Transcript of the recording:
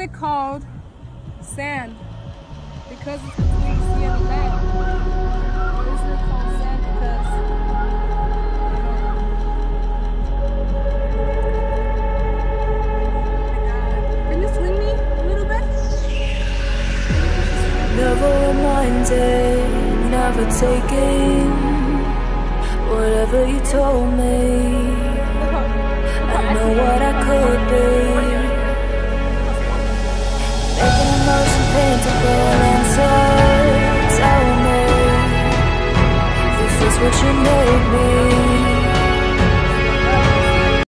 it called sand? Because it's between sea and land. Or um, bit? Never reminded, never taking whatever you told me. I know what I could be. Is what you made me?